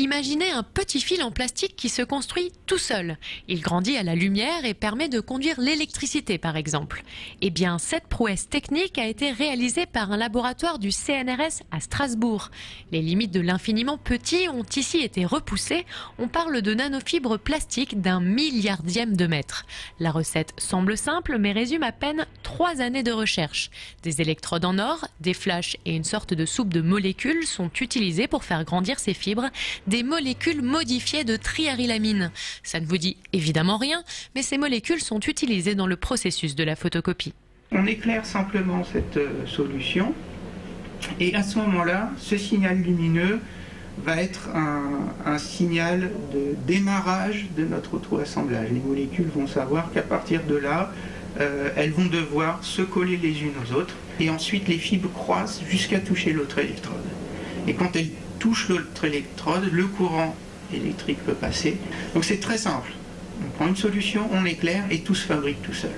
Imaginez un petit fil en plastique qui se construit tout seul. Il grandit à la lumière et permet de conduire l'électricité, par exemple. Eh bien, cette prouesse technique a été réalisée par un laboratoire du CNRS à Strasbourg. Les limites de l'infiniment petit ont ici été repoussées. On parle de nanofibres plastiques d'un milliardième de mètre. La recette semble simple, mais résume à peine trois années de recherche. Des électrodes en or, des flashs et une sorte de soupe de molécules sont utilisés pour faire grandir ces fibres, des molécules modifiées de triarylamine. Ça ne vous dit évidemment rien, mais ces molécules sont utilisées dans le processus de la photocopie. On éclaire simplement cette euh, solution et à ce moment-là, ce signal lumineux va être un, signal de démarrage de notre auto-assemblage. Les molécules vont savoir qu'à partir de là, euh, elles vont devoir se coller les unes aux autres et ensuite les fibres croissent jusqu'à toucher l'autre électrode. Et quand elles touchent l'autre électrode, le courant électrique peut passer. Donc c'est très simple. On prend une solution, on éclaire et tout se fabrique tout seul.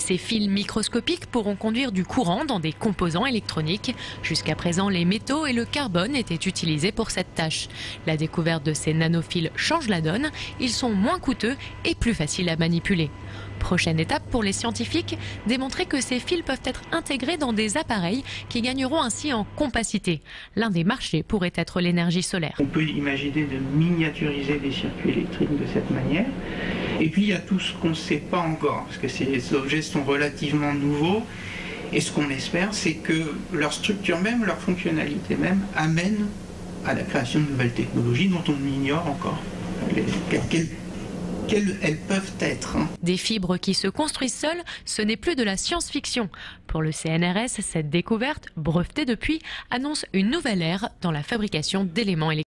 Ces fils microscopiques pourront conduire du courant dans des composants électroniques. Jusqu'à présent, les métaux et le carbone étaient utilisés pour cette tâche. La découverte de ces nanophiles change la donne. Ils sont moins coûteux et plus faciles à manipuler. Prochaine étape pour les scientifiques, démontrer que ces fils peuvent être intégrés dans des appareils qui gagneront ainsi en compacité. L'un des marchés pourrait être l'énergie solaire. On peut imaginer de miniaturiser les circuits électriques de cette manière. Et puis il y a tout ce qu'on ne sait pas encore, parce que ces objets sont relativement nouveaux. Et ce qu'on espère, c'est que leur structure même, leur fonctionnalité même, amène à la création de nouvelles technologies dont on ignore encore quelles elles peuvent être. Hein. Des fibres qui se construisent seules, ce n'est plus de la science-fiction. Pour le CNRS, cette découverte, brevetée depuis, annonce une nouvelle ère dans la fabrication d'éléments électriques.